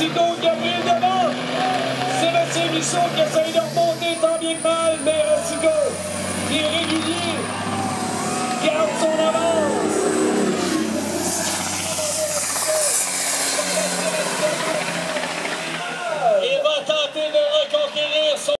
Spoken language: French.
Rosico qui a pris le devant. Sébastien Michaud qui essaye de remonter tant bien que mal, mais Rosico, qui est régulier, garde son avance.